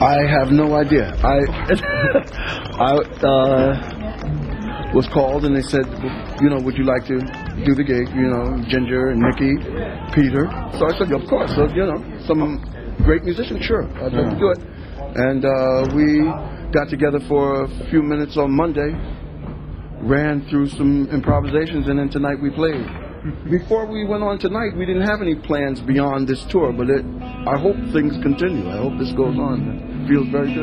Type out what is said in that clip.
I have no idea. I I uh, was called and they said, you know, would you like to do the gig? You know, Ginger and Nicky, Peter. So I said, of course. So you know, some great musicians, sure, I'd love to do it. And uh, we got together for a few minutes on Monday, ran through some improvisations, and then tonight we played. Before we went on tonight, we didn't have any plans beyond this tour, but it, I hope things continue. I hope this goes on. Feels very good.